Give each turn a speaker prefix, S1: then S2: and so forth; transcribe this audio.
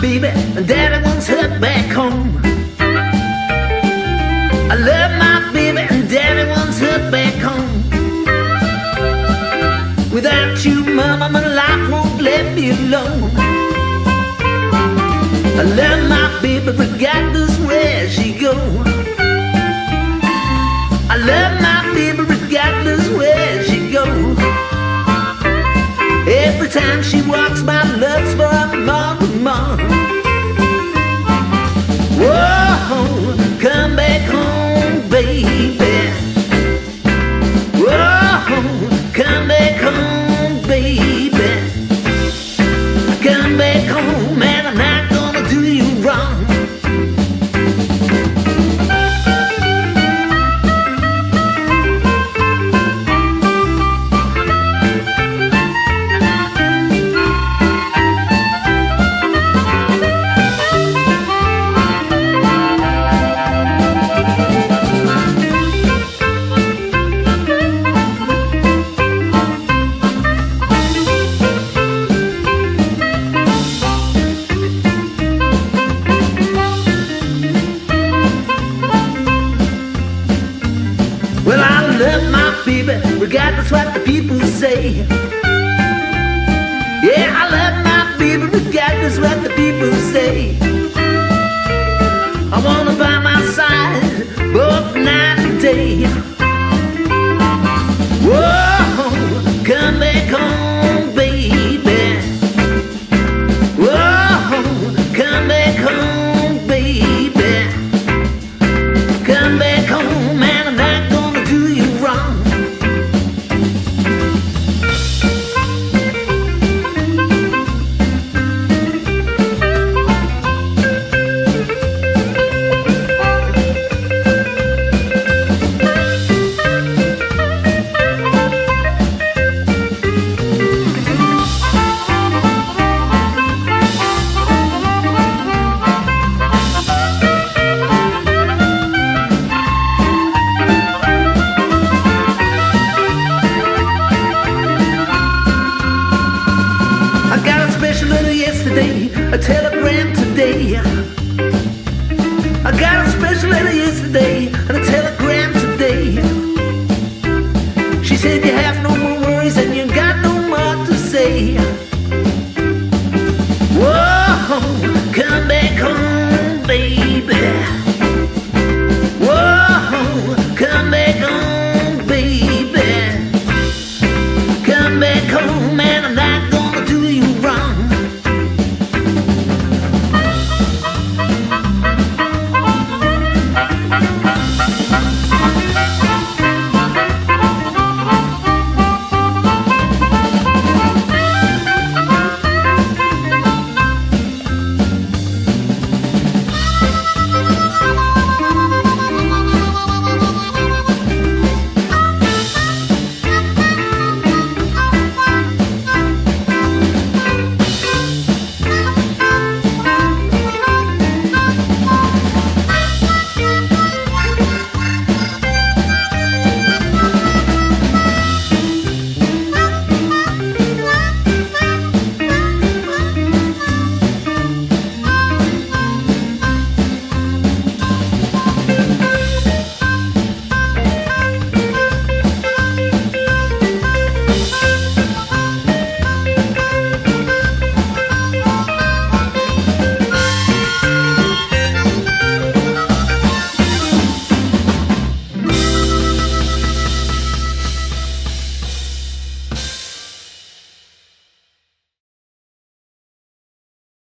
S1: baby, and daddy wants her back home. I love my baby, and daddy wants her back home. Without you, mama, my life won't let me alone. I love my baby, regardless where she goes. I love my baby, regardless where she goes. Every time she walks, my people say. Yeah, I love my baby, regardless what the people say. I wanna a telegram today. I got a special letter yesterday, and a telegram